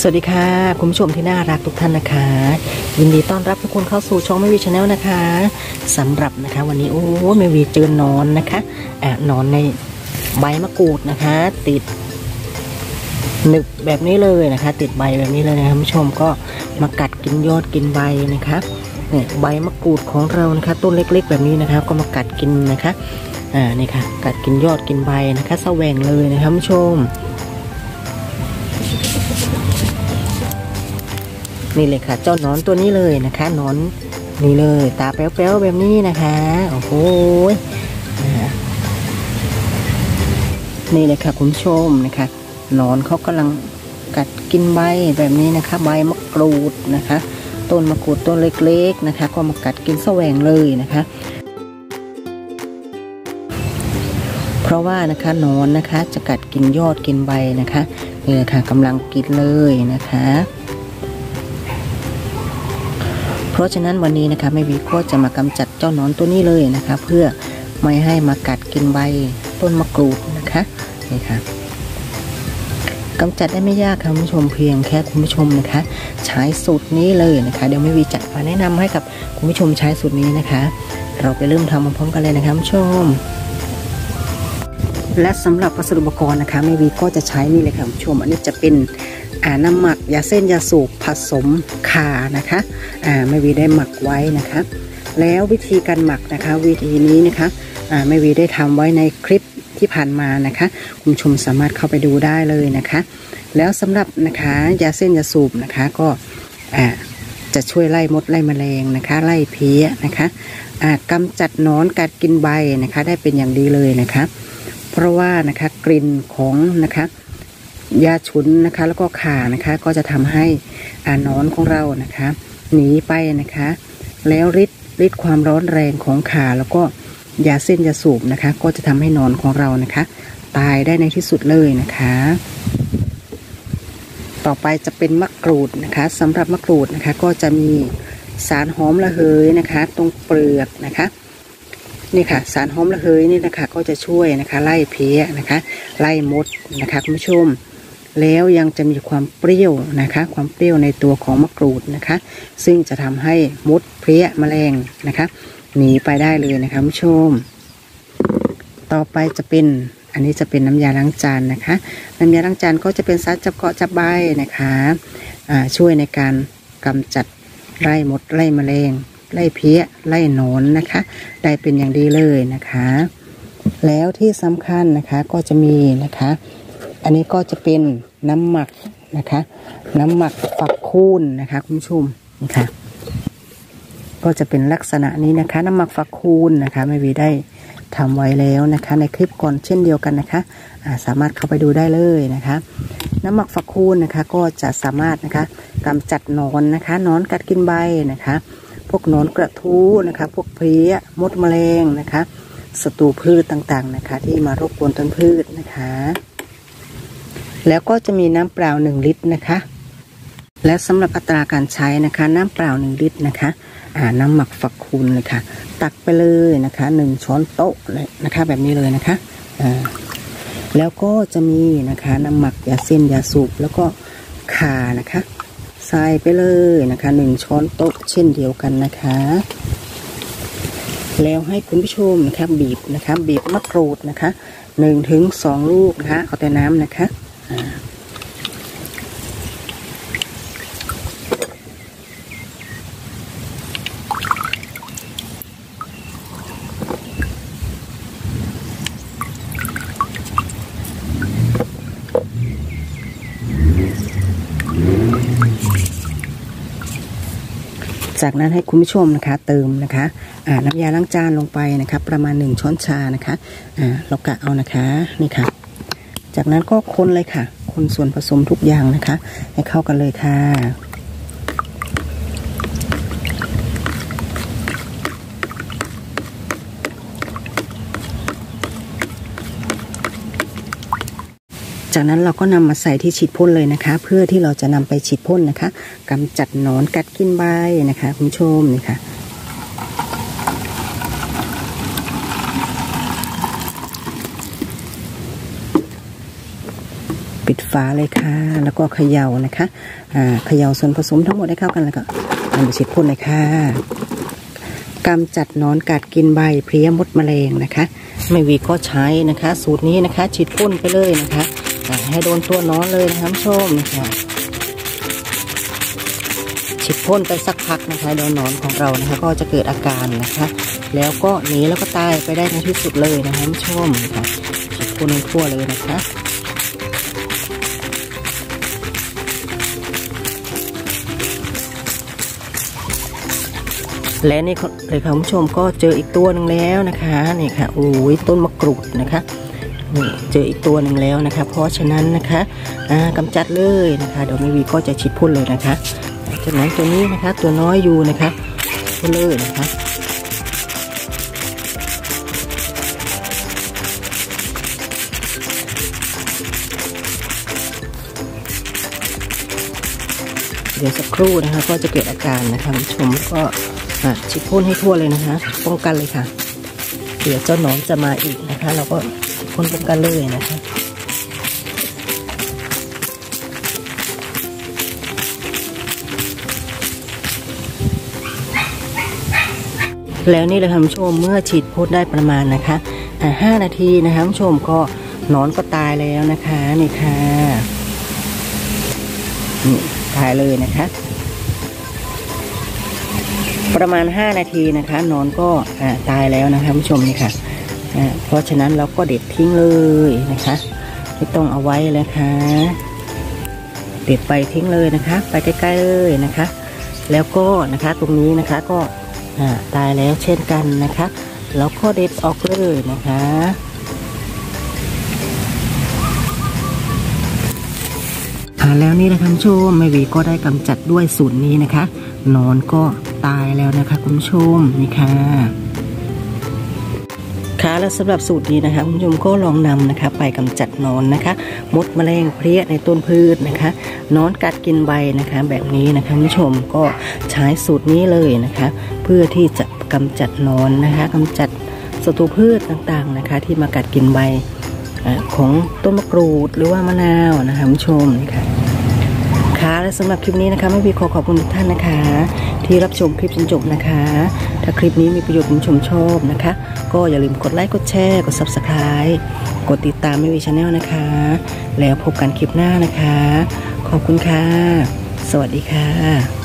สวัสดีค่ะ คุณผู้ชมที่น่ารักทุกท่านนะคะ ยินดีต้อนรับทุกคนเข้าสู่ช่องไม่วีชาแนลนะคะสำหรับนะคะ วันนี้โอ้ไม่วีเจอนอนนะคะอ่านอนในใบมะกรูดนะคะ ติดหนึบแบบนี้เลยนะคะ ติดใบแบบนี้เลยนะคะคุณผู้ชมก็มากัดกินยอดกินใบนะคะเนี่ยใบมะกรูดของเรานะคะ ต้นเล็ก ๆ แบบนี้นะคะ ก็มากัดกินนะคะอ่านี่ค่ะ กัดกินยอดกินใบนะคะ แสวงเลยนะคะคุณผู้ชม นี่เลยค่ะเจ้าหนอนตัวนี้เลยนะคะหนอนนี่เลย ตาแป๊วๆแบบนี้นะคะโอ้โหนี่เลยค่ะคุณชมนะคะหนอนเขากำลังกัดกินใบแบบนี้นะคะ ใบมะกรูดนะคะ ต้นมะกรูดต้นเล็กๆนะคะ ก็มากัดกินแสวงเลยนะคะ เพราะว่านะคะหนอนนะคะจะกัดกินยอดกินใบนะคะนี่เลยค่ะกำลังกินเลยนะคะ เพราะฉะนั้นวันนี้นะคะแม่วีก็จะมากำจัดเจ้าหนอนตัวนี้เลยนะคะ เพื่อไม่ให้มากัดกินใบต้นมะกรูดนะคะนี่ค่ะกำจัดได้ไม่ยากค่ะคุณผู้ชมเพียงแค่คุณผู้ชมนะคะ ใช้สูตรนี้เลยนะคะเดี๋ยวแม่วีจะมาแนะนำให้กับคุณผู้ชมใช้สูตรนี้นะคะ เราไปเริ่มทำพร้อมกันเลยนะคะคุณผู้ชมและสำหรับวัสดุอุปกรณ์นะคะแม่วีก็จะใช้นี่เลยค่ะคุณผู้ชม อันนี้จะเป็น น้ำหมักยาเส้นยาสูบผสมขานะคะอ่าแม่วีได้หมักไว้นะคะ แล้ววิธีการหมักนะคะ วิธีนี้นะคะอ่าแม่วีได้ทำไว้ในคลิปที่ผ่านมานะคะคุณผู้ชมสามารถเข้าไปดูได้เลยนะคะ แล้วสำหรับนะคะยาเส้นยาสูบนะคะก็อ่าจะช่วยไล่มดไล่แมลงนะคะ ไล่เพี้ยนะคะอ่ากำจัดนอนกัดกินใบนะคะ ได้เป็นอย่างดีเลยนะคะ เพราะว่านะคะกลิ่นของนะคะ ยาฉุนนะคะ แล้วก็ขานะคะก็จะทำให้อานอนของเรานะคะ หนีไปนะคะ แล้วฤทธิ์ฤทธิ์ความร้อนแรงของขาแล้วก็ยาเส้นยาสูบนะคะ ก็จะทำให้นอนของเรานะคะ ตายได้ในที่สุดเลยนะคะ ต่อไปจะเป็นมะกรูดนะคะสำหรับมะกรูดนะคะ ก็จะมีสารหอมระเหยนะคะ ตรงเปลือกนะคะนี่ค่ะสารหอมระเหยนี่นะคะก็จะช่วยนะคะ ไล่เพี้ยนะคะ ไล่มดนะคะคุณผู้ชม แล้วยังจะมีความเปรี้ยวนะคะ ความเปรี้ยวในตัวของมะกรูดนะคะ ซึ่งจะทำให้มดเพลี้ยแมลงนะคะหนีไปได้เลยนะคะผู้ชม ต่อไปจะเป็นอันนี้จะเป็นน้ำยาล้างจานนะคะ น้ำยาล้างจานก็จะเป็นสารจับเกาะจับใบนะคะช่วยในการกำจัดไล่มดไล่แมลงไล่เพี้ยไล่หนอนนะคะ ได้เป็นอย่างดีเลยนะคะ แล้วที่สำคัญนะคะก็จะมีนะคะ อันนี้ก็จะเป็นน้ำหมักนะคะ น้ำหมักฝักคูนนะคะคุณผู้ชมนะคะก็จะเป็นลักษณะนี้นะคะ น้ำหมักฝักคูนนะคะไม่วีได้ทำไว้แล้วนะคะ ในคลิปก่อนเช่นเดียวกันนะคะาสามารถเข้าไปดูได้เลยนะคะ น้ำหมักฝักคูนนะคะ ก็จะสามารถนะคะกำจัดนอนนะคะนอนกัดกินใบนะคะ พวกนอนกระทู้นะคะ พวกเพลี้ยมดแมลงนะคะศัตรูพืชต่างๆนะคะ ที่มารบกวนต้นพืชนะคะ แล้วก็จะมีน้ำเปล่าหนึ่งลิตรนะคะ และสำหรับอัตราการใช้นะคะ น้ำเปล่าหนึ่งลิตรนะคะอ่าน้ำหมักฝักคูณเลยค่ะ ตักไปเลยนะคะหนึ่งช้อนโต๊ะเลยนะคะ แบบนี้เลยนะคะอ่าแล้วก็จะมีนะคะน้ำหมักยาเส้นยาสูบแล้วก็ขานะคะใส่ไปเลยนะคะหนึ่งช้อนโต๊ะเช่นเดียวกันนะคะแล้วให้คุณผู้ชมนะคะบีบนะคะ บีบมะกรูดนะคะหนึ่งถึงสองลูกนะคะเอาแต่น้ำนะคะ จากนั้นให้คุณผู้ชมนะคะเติมนะคะน้ำยาล้างจานลงไปนะคะ ประมาณหนึ่งช้อนชานะคะอ่าเรากะเอานะคะนี่ค่ะ จากนั้นก็คนเลยค่ะ คนส่วนผสมทุกอย่างนะคะ ให้เข้ากันเลยค่ะ จากนั้นเราก็นำมาใส่ที่ฉีดพ่นเลยนะคะ เพื่อที่เราจะนำไปฉีดพ่นนะคะกำจัดหนอนกัดกินใบนะคะ คุณผู้ชมนี่ค่ะ ปิดฝาเลยค่ะ แล้วก็เขย่านะคะอ่าเขย่าส่วนผสมทั้งหมดให้เข้ากันแล้วก็นำไปฉีดพ่นเลยค่ะกำจัดนอนกัดกินใบเพลี้ยมดแมลงนะคะไม่วีก็ใช้นะคะ สูตรนี้นะคะฉีดพ่นไปเลยนะคะ ให้โดนตัวหนอนเลยนะคะชมนะคะฉีดพ่นไปสักพักนะคะโดนนอนของเรานะคะ ก็จะเกิดอาการนะคะ แล้วก็หนีแล้วก็ตายไปได้ในที่สุดเลยนะคะชมนะคะฉีดพ่นให้ทั่วเลยนะคะ และนี่เลยค่ะคุณผู้ชมก็เจออีกตัวหนึ่งแล้วนะคะนี่ค่ะโอ้ยต้นมะกรูดนะคะนี่เจออีกตัวหนึ่งแล้วนะคะ เพราะฉะนั้นนะคะอ่ากำจัดเลยนะคะเดี๋ยวไม่วีก็จะฉีดพ่นเลยนะคะจากนั้นตัวนี้นะคะ ตัวน้อยอยู่นะคะพ่นเลยนะคะ เดี๋ยวสักครู่นะคะ ก็จะเกิดอาการนะคะคุณชมก็ฉีดพ่นให้ทั่วเลยนะคะ ป้องกันเลยค่ะ เดี๋ยวเจ้าหนอนจะมาอีกนะคะ เราก็ฉีดพ่นป้องกันเลยนะคะแล้วนี่เลยค่ะคุณผู้ชมเมื่อฉีดพ่นได้ประมาณนะคะอะห้านาทีนะคะคุณผู้ชมก็หนอนก็ตายแล้วนะคะนี่ค่ะ นี่ตายเลยนะคะ ประมาณ 5 นาทีนะคะนอนก็ตายแล้วนะคะผู้ชมนี่ค่ะเพราะฉะนั้นเราก็เด็ดทิ้งเลยนะคะไม่ต้องเอาไว้เลยค่ะเด็ดไปทิ้งเลยนะคะ ไปใกล้ๆเลยนะคะ แล้วก็นะคะตรงนี้นะคะก็ตายแล้วเช่นกันนะคะ แล้วก็เด็ดออกเลยนะคะ อ่าแล้วนี่นะคะคุณผู้ชมแม่หวีก็ได้กำจัดด้วยสูตรนี้นะคะนอนก็ตายแล้วนะคะคุณผู้ชมนี่ค่ะค่ะและสำหรับสูตรนี้นะคะคุณผู้ชมก็ลองนำนะคะ ไปกำจัดนอนนะคะ มดแมลงเพลี้ยในต้นพืชนะคะนอนกัดกินใบนะคะ แบบนี้นะคะคุณผู้ชมก็ใช้สูตรนี้เลยนะคะ เพื่อที่จะกำจัดนอนนะคะกำจัดศัตรูพืชต่างๆนะคะ ที่มากัดกินใบ ของต้นมะกรูดหรือว่ามะนาวนะคะคุณผู้ชมนี่ค่ะค่ะและสำหรับคลิปนี้นะคะแม่วีขอขอบคุณทุกท่านนะคะ ที่รับชมคลิปจนจบนะคะ ถ้าคลิปนี้มีประโยชน์คุณผู้ชมชอบนะคะ ก็อย่าลืมกดไลค์กดแชร์กด subscribe กดติดตามแม่วี channel นะคะ แล้วพบกันคลิปหน้านะคะ ขอบคุณค่ะ สวัสดีค่ะ